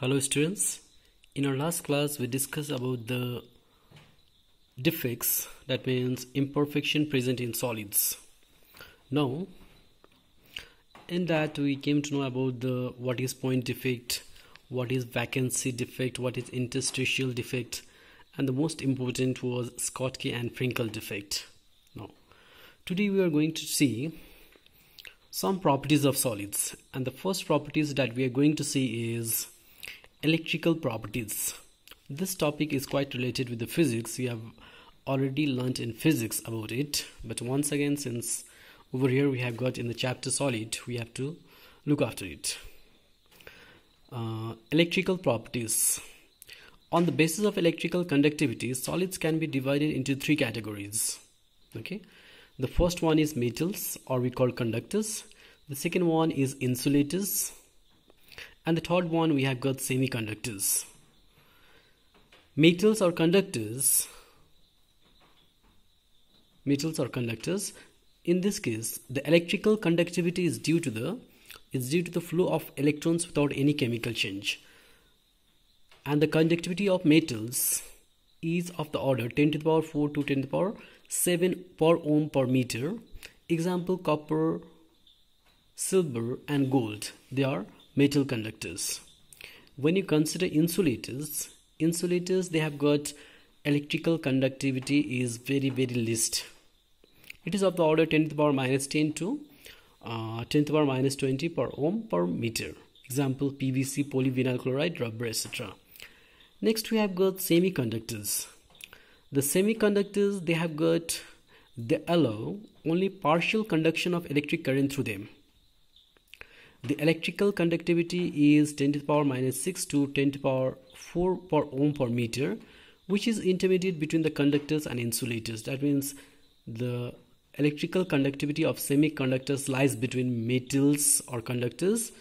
Hello students. In our last class we discussed about the defects that means imperfection present in solids. Now in that we came to know about the what is point defect, what is vacancy defect, what is interstitial defect and the most important was Schottky and Frenkel defect. Now today we are going to see some properties of solids and the first properties that we are going to see is electrical properties. This topic is quite related with the physics. We have already learned in physics about it but once again since over here we have got in the chapter solid we have to look after it. Uh, electrical properties. On the basis of electrical conductivity solids can be divided into three categories. Okay? The first one is metals or we call conductors. The second one is insulators and the third one we have got semiconductors. Metals or conductors. Metals or conductors. In this case the electrical conductivity is due to the is due to the flow of electrons without any chemical change. And the conductivity of metals is of the order 10 to the power 4 to 10 to the power 7 per ohm per meter. Example copper silver and gold. They are metal conductors. When you consider insulators insulators they have got electrical conductivity is very very least. It is of the order 10 to the power minus 10 to uh, 10 to the power minus 20 per ohm per meter. Example pvc polyvinyl chloride rubber etc next we have got semiconductors. The semiconductors they have got they allow only partial conduction of electric current through them the electrical conductivity is 10 to the power minus 6 to 10 to the power 4 per ohm per meter which is intermediate between the conductors and insulators that means the electrical conductivity of semiconductors lies between metals or conductors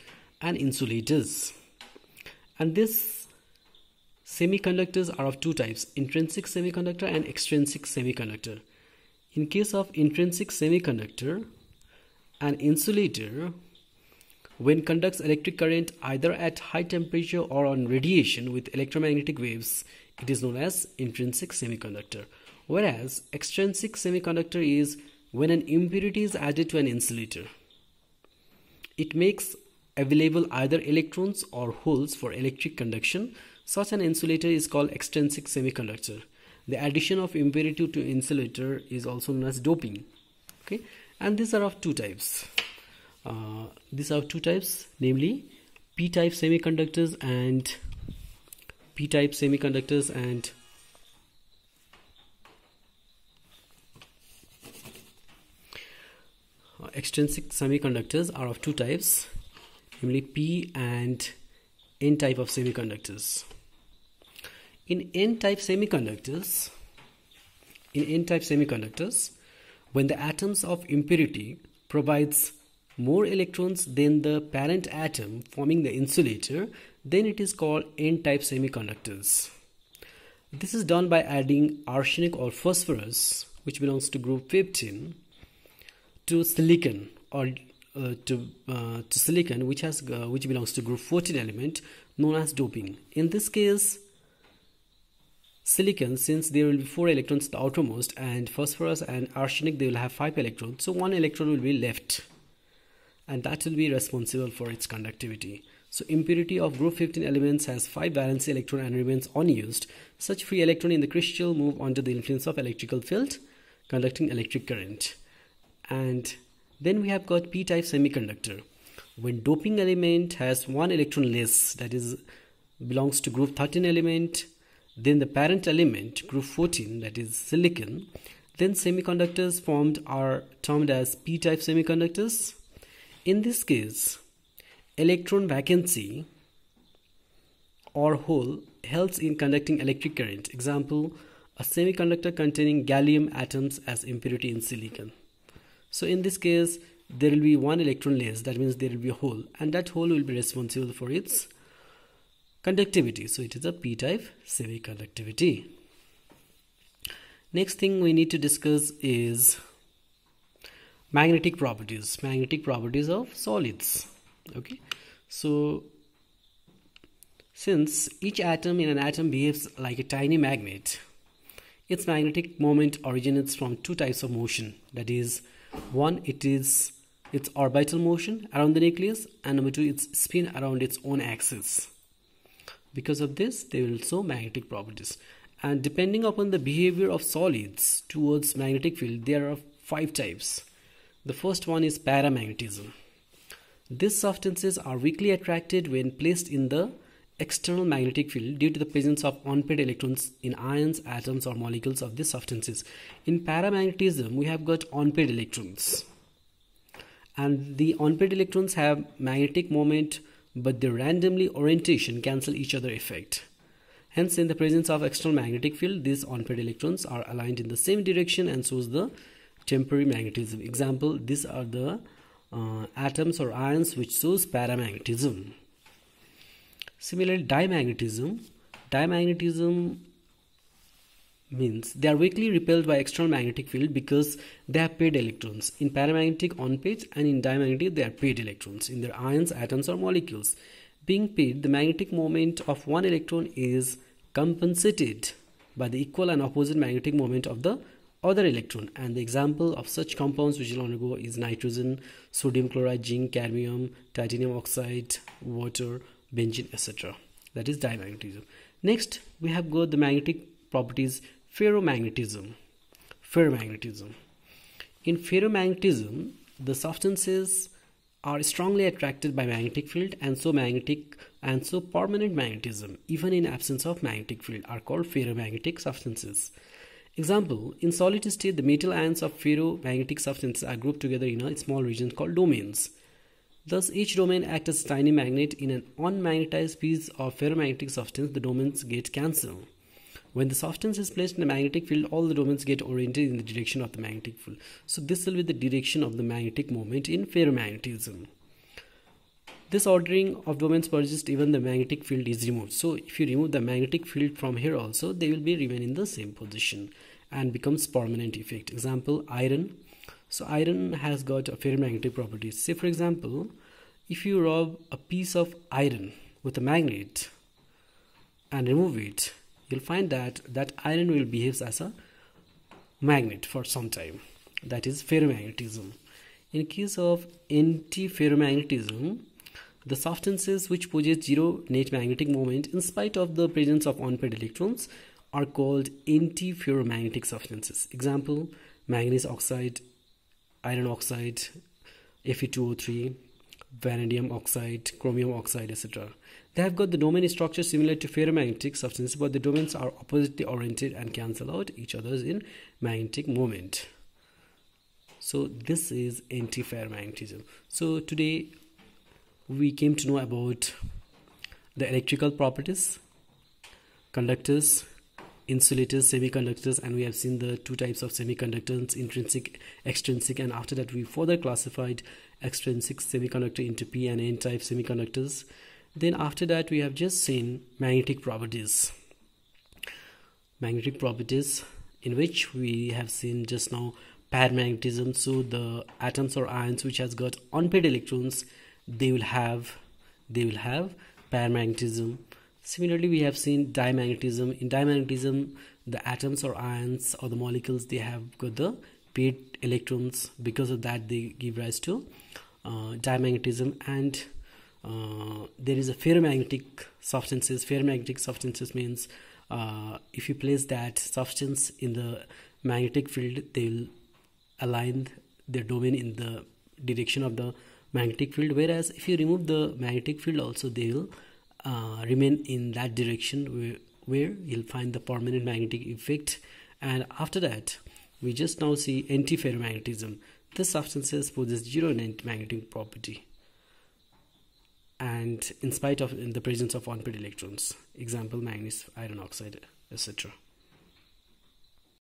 and insulators and this Semiconductors are of two types, intrinsic semiconductor and extrinsic semiconductor. In case of intrinsic semiconductor, an insulator when conducts electric current either at high temperature or on radiation with electromagnetic waves, it is known as intrinsic semiconductor. Whereas extrinsic semiconductor is when an impurity is added to an insulator. It makes available either electrons or holes for electric conduction such an insulator is called extrinsic semiconductor. The addition of impurity to insulator is also known as doping. Okay, and these are of two types. Uh, these are two types, namely p-type semiconductors and p-type semiconductors and extrinsic semiconductors are of two types, namely p and n type of semiconductors. In n-type semiconductors, in n-type semiconductors, when the atoms of impurity provides more electrons than the parent atom forming the insulator, then it is called n-type semiconductors. This is done by adding arsenic or phosphorus, which belongs to group 15, to silicon or uh, to uh, to silicon, which has uh, which belongs to group 14 element, known as doping. In this case, silicon since there will be four electrons the outermost and phosphorus and arsenic they will have five electrons so one electron will be left and that will be responsible for its conductivity. So impurity of group 15 elements has five valence electron and remains unused. Such free electron in the crystal move under the influence of electrical field conducting electric current. And then we have got p-type semiconductor. When doping element has one electron less that is belongs to group 13 element then the parent element, group 14, that is silicon, then semiconductors formed are termed as p-type semiconductors. In this case, electron vacancy or hole helps in conducting electric current. Example, a semiconductor containing gallium atoms as impurity in silicon. So in this case, there will be one electron less, that means there will be a hole, and that hole will be responsible for its conductivity so it is a p-type semiconductivity next thing we need to discuss is magnetic properties magnetic properties of solids okay so Since each atom in an atom behaves like a tiny magnet, its magnetic moment originates from two types of motion. That is, one, it is its orbital motion around the nucleus, and number two, its spin around its own axis. Because of this, they will show magnetic properties. And depending upon the behavior of solids towards magnetic field, there are five types. The first one is paramagnetism. These substances are weakly attracted when placed in the external magnetic field due to the presence of unpaired electrons in ions, atoms, or molecules of these substances. In paramagnetism, we have got unpaired electrons. And the unpaired electrons have magnetic moment, but their randomly orientation cancel each other effect. Hence, in the presence of external magnetic field, these unpaired electrons are aligned in the same direction and shows the temporary magnetism. Example, these are the uh, atoms or ions which shows paramagnetism. Similarly, diamagnetism. Diamagnetism means they are weakly repelled by external magnetic field because they have paired electrons. In paramagnetic unpaired and in diamagnetic they are paired electrons in their ions, atoms or molecules. Being paired, the magnetic moment of one electron is compensated by the equal and opposite magnetic moment of the other electron. And the example of such compounds which will undergo is nitrogen, sodium chloride, zinc, cadmium, titanium oxide, water, benzene etc that is diamagnetism next we have got the magnetic properties ferromagnetism. Ferromagnetism. In ferromagnetism the substances are strongly attracted by magnetic field and so magnetic and so permanent magnetism even in absence of magnetic field are called ferromagnetic substances example in solid state the metal ions of ferromagnetic substances are grouped together in a small region called domains Thus, each domain acts as a tiny magnet in an unmagnetized piece of ferromagnetic substance. The domains get cancelled. When the substance is placed in a magnetic field, all the domains get oriented in the direction of the magnetic field. So, this will be the direction of the magnetic moment in ferromagnetism. This ordering of domains persists even the magnetic field is removed. So, if you remove the magnetic field from here also, they will be remain in the same position and becomes permanent effect. Example, iron so iron has got a ferromagnetic properties. Say for example, if you rub a piece of iron with a magnet and remove it, you'll find that that iron will behave as a magnet for some time. That is ferromagnetism. In case of anti-ferromagnetism, the substances which possess zero net magnetic moment in spite of the presence of unpaired electrons are called anti-ferromagnetic substances. Example, manganese oxide iron oxide, Fe2O3, vanadium oxide, chromium oxide, etc. They have got the domain structure similar to ferromagnetic substances, but the domains are oppositely oriented and cancel out each other's in magnetic moment. So this is anti-ferromagnetism. So today we came to know about the electrical properties, conductors, insulators semiconductors and we have seen the two types of semiconductors intrinsic extrinsic and after that we further classified extrinsic semiconductor into p and n type semiconductors. Then after that we have just seen magnetic properties. Magnetic properties in which we have seen just now paramagnetism so the atoms or ions which has got unpaired electrons they will have they will have paramagnetism Similarly, we have seen diamagnetism In diamagnetism the atoms or ions or the molecules they have got the paired electrons. Because of that, they give rise to uh, diamagnetism. And uh, there is a ferromagnetic substances. Ferromagnetic substances means uh, if you place that substance in the magnetic field, they will align their domain in the direction of the magnetic field. Whereas if you remove the magnetic field, also they will uh, remain in that direction where, where you'll find the permanent magnetic effect. And after that we just now see antiferromagnetism. This substances possess zero net magnetic property. And in spite of in the presence of unpaired electrons example manganese iron oxide etc